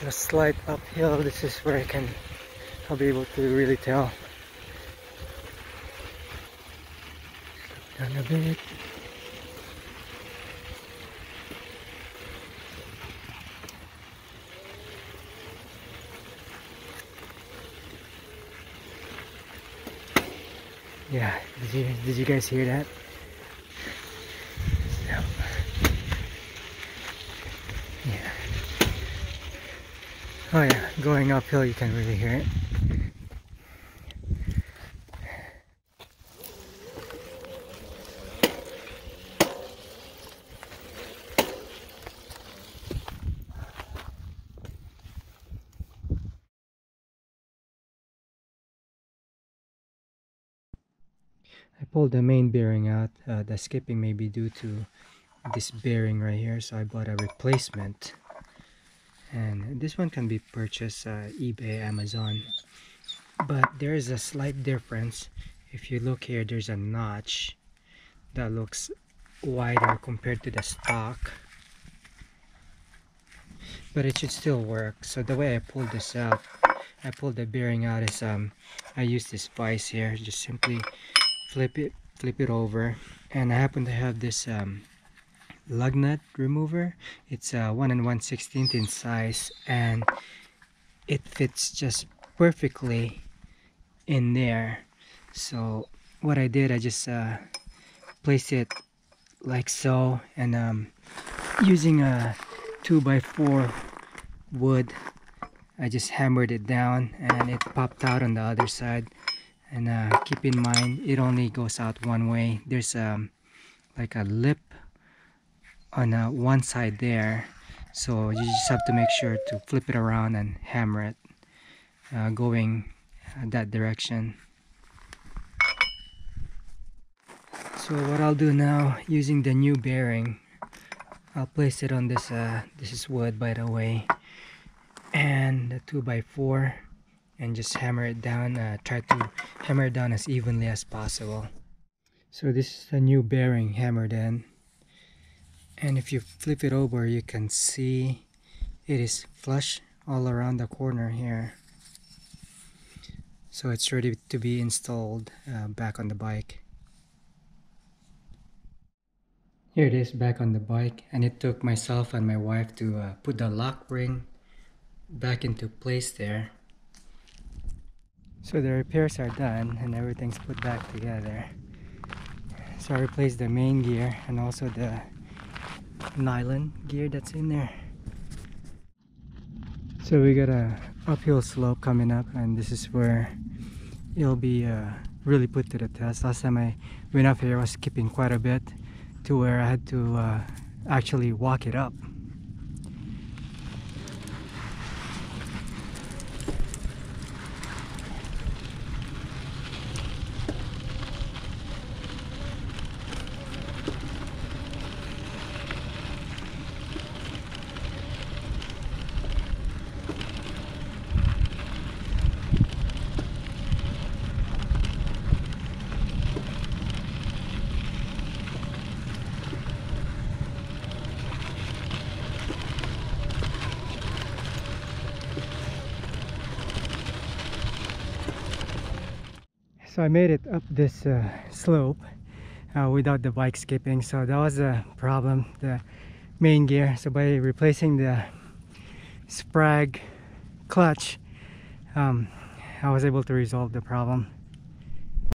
it's a slight uphill this is where I can I'll be able to really tell. Down a bit. Yeah did you did you guys hear that oh yeah going uphill you can really hear it I pulled the main bearing out. Uh, the skipping may be due to this bearing right here. So I bought a replacement. And this one can be purchased uh, eBay, Amazon. But there is a slight difference. If you look here, there's a notch that looks wider compared to the stock. But it should still work. So the way I pulled this out, I pulled the bearing out is um, I use this vise here. Just simply flip it flip it over and I happen to have this um, lug nut remover. It's uh, 1 and 1 16th in size and it fits just perfectly in there. So what I did I just uh, placed it like so and um, using a 2x4 wood I just hammered it down and it popped out on the other side. And uh, keep in mind it only goes out one way. There's um, like a lip on uh, one side there. So you just have to make sure to flip it around and hammer it uh, going uh, that direction. So what I'll do now using the new bearing I'll place it on this uh, this is wood by the way and the 2x4 and just hammer it down uh, try to hammer it down as evenly as possible. So this is a new bearing hammered in and if you flip it over you can see it is flush all around the corner here. So it's ready to be installed uh, back on the bike. Here it is back on the bike. And it took myself and my wife to uh, put the lock ring back into place there. So the repairs are done and everything's put back together. So I replaced the main gear and also the nylon gear that's in there. So we got a uphill slope coming up and this is where it'll be uh, really put to the test. Last time I went up here I was skipping quite a bit to where I had to uh, actually walk it up. So I made it up this uh, slope uh, without the bike skipping. So that was a problem the main gear. So by replacing the Sprag clutch um, I was able to resolve the problem